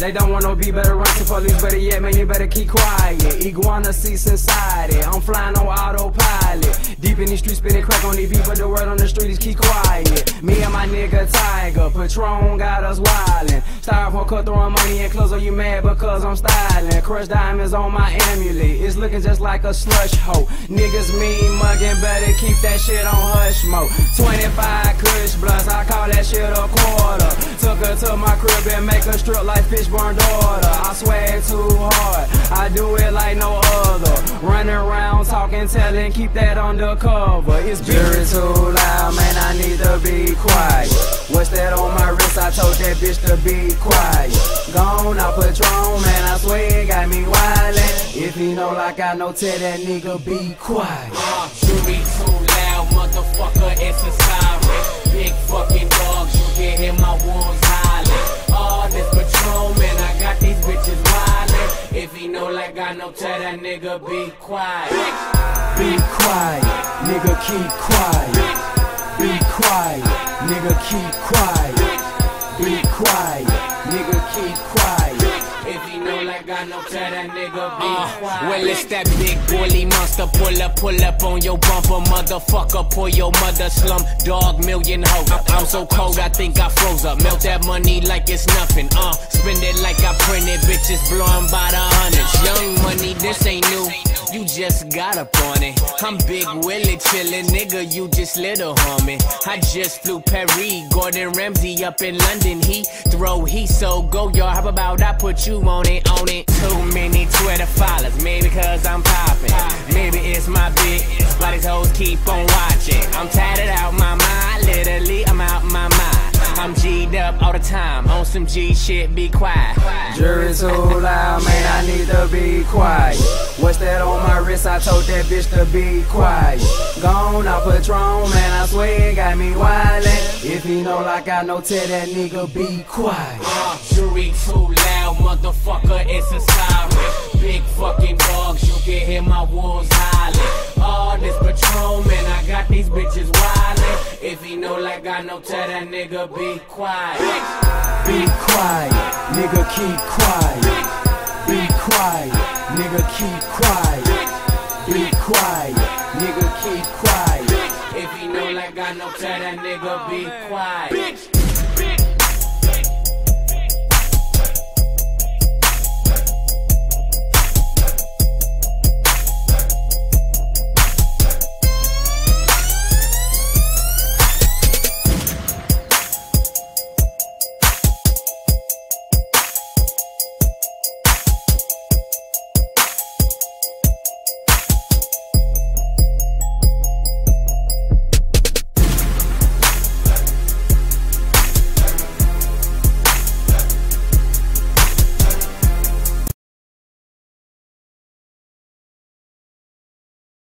they don't want no beat, better run to police. Better yet, man, you better keep quiet. Iguana seats inside it. I'm flying on autopilot. Deep in these streets, spinning crack on these beats, but the word on the street is keep quiet. Me and my nigga Tyga, Patron got us wildin'. Styrofoam cut throwing money and clothes, are you mad because I'm styling? Crushed diamonds on my amulet. It's looking just like a slush hoe. Niggas mean mugging, better keep that shit on hush mode. 25 kush blunts, I call that shit a quarter. Her to my crib and make her strip like Fishburne daughter. I swear too hard, I do it like no other. Running around talking, telling, keep that undercover. It's very too loud, man, I need to be quiet. What's that on my wrist? I told that bitch to be quiet. Gone, I Patron, man, I swear it got me wildin'. If he know like I know, tell that nigga be quiet. Uh, jury too loud, motherfucker, it's a siren. Know like I know, tell that nigga be quiet. Be quiet, nigga keep quiet. He know like tell that nigga be Uh, well, it's that big bully monster. Pull up, pull up on your bumper, motherfucker. Pull your mother slum dog million hoe. I- I'm so cold, I think I froze up. Melt that money like it's nothing. Uh, spend it like I printed. Bitches blowing by the hundreds. Young money, this ain't new. You just got up on it. I'm Big Willie chillin', nigga. You just little homie. I just flew Paris, Gordon Ramsay up in London. He throw he so go y'all. How about I put you on it, on it? Too many Twitter followers, maybe cause I'm popping. Maybe it's my bitch, but these hoes keep on watching. I'm tatted out my mind, literally I'm out my mind. I'm G'd up all the time, on some G shit, be quiet. Jury too loud, man, I need to be quiet. What's that on my wrist? I told that bitch to be quiet. Gone, I Patron, man, I swear it got me wildin'. If he know like I know, tell that nigga be quiet. Uh, jury too loud, motherfucker, it's a siren. Big fucking dogs, you can hear my wolves I know, tell that nigga be quiet. Be quiet, nigga keep quiet. Be quiet, nigga keep quiet. Be quiet, nigga keep quiet. If he know like I know, tell that nigga be oh, quiet.